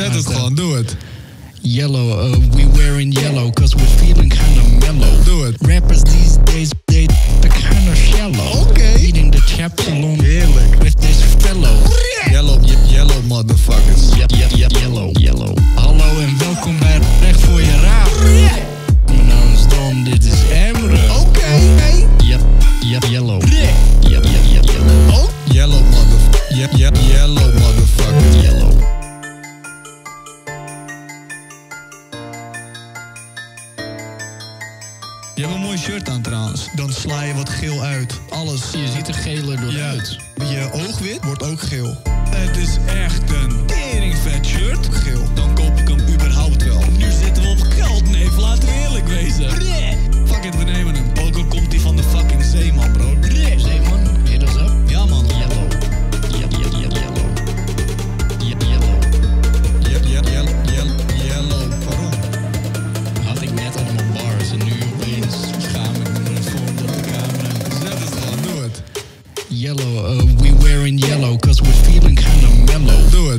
gewoon, doe het. Yellow, uh, we wearing yellow, cause we're feeling kinda mellow. Do it. Rappers Je hebt een mooi shirt aan trouwens. Dan sla je wat geel uit. Alles. Je ziet er geler door ja. uit. Je oogwit wordt ook geel. Het is echt een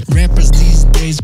Rappers these days